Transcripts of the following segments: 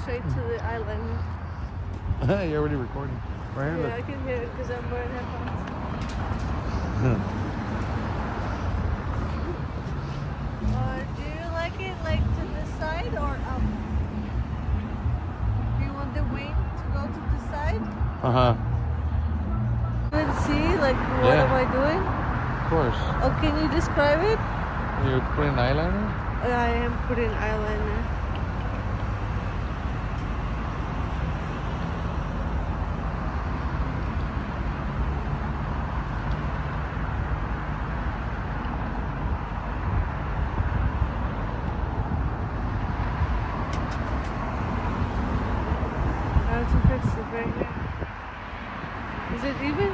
straight to the island. You're already recording. Right here. Yeah, I can hear it because I'm wearing headphones. look. Uh, do you like it like to the side or up? Do you want the wing to go to the side? uh huh. Let's see, like what Yeah. am I doing? Of course. Oh, can you describe it? You're putting eyeliner? I am putting eyeliner. I have fix it right here. Is it even?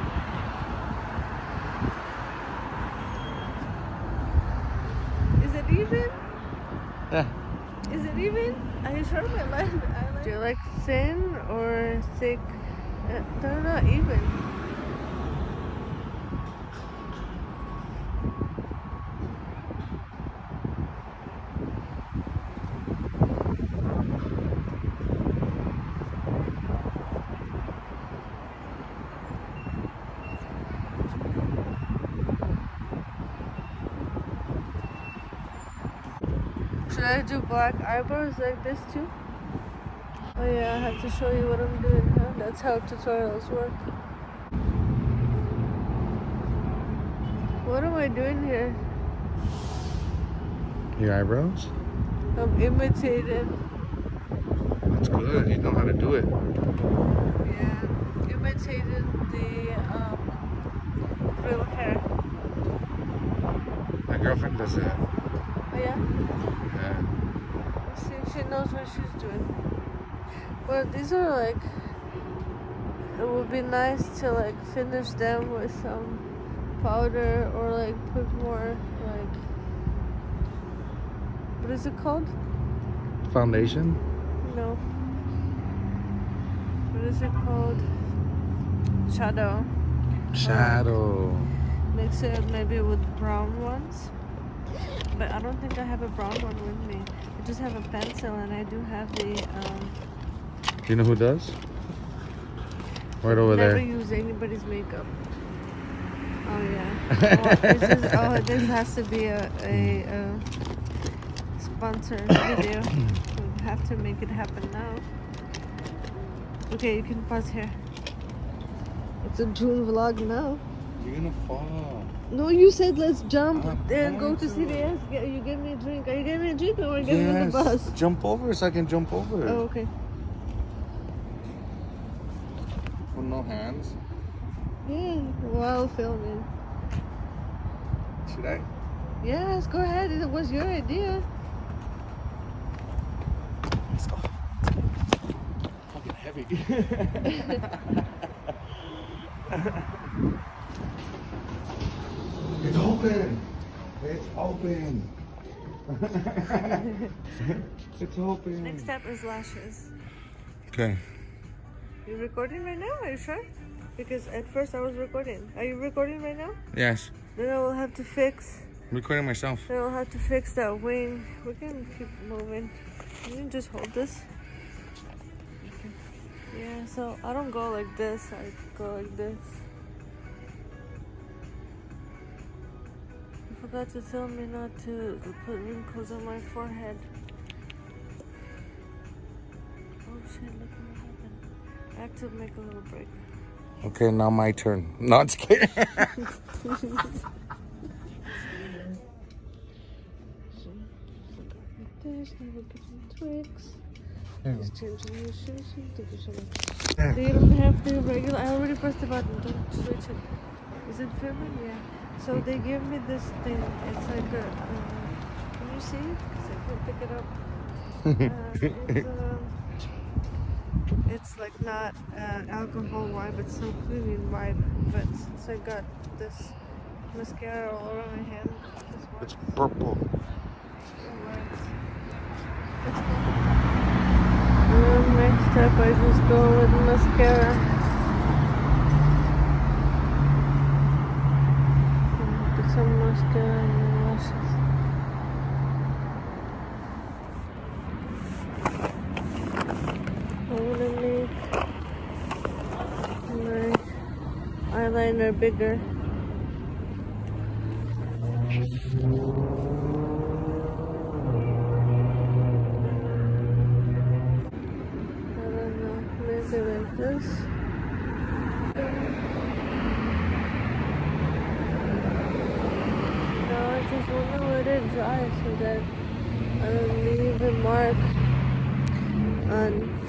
Is it even? Yeah. Is it even? Are you sure my line? Do you like thin or thick? Uh, They're not even. Should I do black eyebrows like this too? Oh yeah, I have to show you what I'm doing, huh? That's how tutorials work. What am I doing here? Your eyebrows? I'm imitating. That's good. You know how to do it. Yeah, imitated the um, real hair. My girlfriend does that. Yeah? Yeah. See, she knows what she's doing. Well, these are like. It would be nice to like finish them with some powder or like put more like. What is it called? Foundation? No. What is it called? Shadow. Shadow. Mix it maybe with brown ones. But I don't think I have a brown one with me. I just have a pencil and I do have the um, Do you know who does? Right over there. never there. use anybody's makeup. Oh yeah. oh, this is, oh, this has to be a, a, a sponsored video. we have to make it happen now. Okay, you can pause here. It's a June vlog now. You're gonna fall. No, you said let's jump I'm and go to. CVS. You give me a drink. Are you getting me a drink or are you getting me the bus? Jump over so I can jump over. Oh, okay. With no hands. Yeah, while filming. Should I? Yes, go ahead. It was your idea. Let's go. Fucking heavy. it's open. It's open. it's open. Next step is lashes. Okay. You recording right now? Are you sure? Because at first I was recording. Are you recording right now? Yes. Then I will have to fix. I'm recording myself. Then I'll have to fix that wing. We can keep moving. You can just hold this. Okay. Yeah. So I don't go like this. I go like this. Forgot to tell me not to put wrinkles on my forehead. Oh shit! Look what happened. I have to make a little break. Okay, now my turn. Not just kidding. This, now we put some twigs. Yeah. Just changing your shoes. and Thank you. They don't have the regular. I already pressed the button. Don't switch it. Is it filming? Yeah. So they give me this thing. It's like a. Um, can you see? Because I can't pick it up. Uh, it's, um, it's like not uh, alcohol wipe. It's so cleaning wipe. But since I got this mascara all over my hand, it's purple. Next step, I just go with mascara. is good. I want to make my eyeliner bigger. I don't know, maybe like this. Dry so that I don't leave a mark on